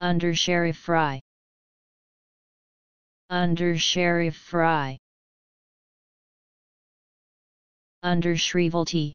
under sheriff fry. Under sheriff fry. Under shrivelty.